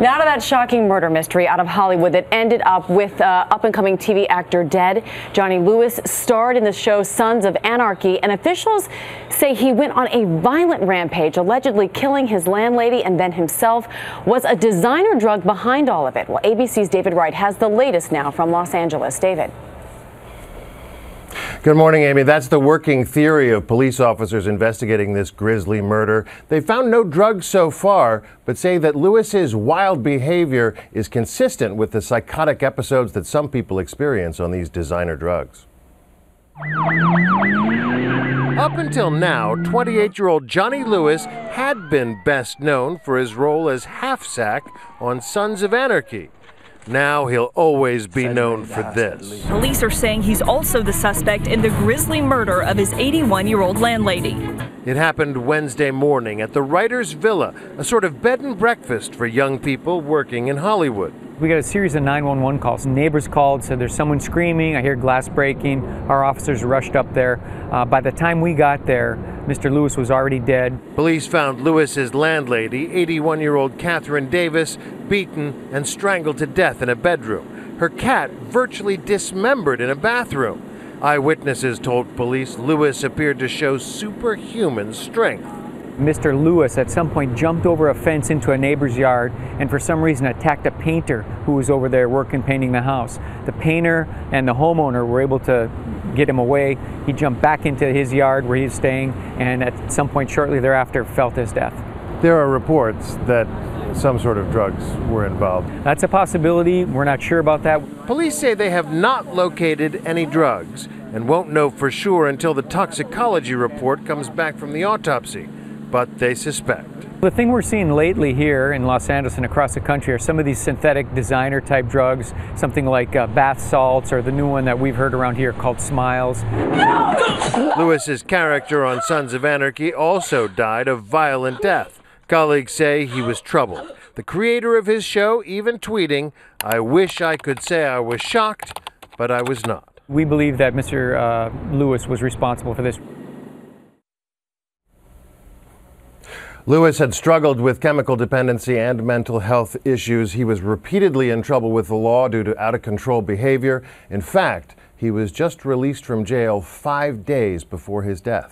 Now to that shocking murder mystery out of Hollywood that ended up with uh, up and coming TV actor dead. Johnny Lewis starred in the show Sons of Anarchy, and officials say he went on a violent rampage, allegedly killing his landlady and then himself. Was a designer drug behind all of it? Well, ABC's David Wright has the latest now from Los Angeles. David. Good morning, Amy. That's the working theory of police officers investigating this grisly murder. They found no drugs so far, but say that Lewis's wild behavior is consistent with the psychotic episodes that some people experience on these designer drugs. Up until now, 28 year old Johnny Lewis had been best known for his role as Half Sack on Sons of Anarchy. Now he'll always be known for this. Police are saying he's also the suspect in the grisly murder of his 81 year old landlady. It happened Wednesday morning at the Writers Villa, a sort of bed and breakfast for young people working in Hollywood. We got a series of 911 calls. Neighbors called, said there's someone screaming. I hear glass breaking. Our officers rushed up there. Uh, by the time we got there, Mr. Lewis was already dead. Police found Lewis's landlady, 81 year old Catherine Davis, beaten and strangled to death in a bedroom. Her cat virtually dismembered in a bathroom. Eyewitnesses told police Lewis appeared to show superhuman strength. Mr. Lewis at some point jumped over a fence into a neighbor's yard and for some reason attacked a painter who was over there working painting the house. The painter and the homeowner were able to get him away. He jumped back into his yard where he was staying and at some point shortly thereafter felt his death. There are reports that some sort of drugs were involved. That's a possibility. We're not sure about that. Police say they have not located any drugs and won't know for sure until the toxicology report comes back from the autopsy but they suspect. The thing we're seeing lately here in Los Angeles and across the country are some of these synthetic designer type drugs, something like uh, bath salts or the new one that we've heard around here called Smiles. Lewis's character on Sons of Anarchy also died a violent death. Colleagues say he was troubled. The creator of his show even tweeting, I wish I could say I was shocked, but I was not. We believe that Mr. Uh, Lewis was responsible for this. Lewis had struggled with chemical dependency and mental health issues. He was repeatedly in trouble with the law due to out of control behavior. In fact, he was just released from jail five days before his death.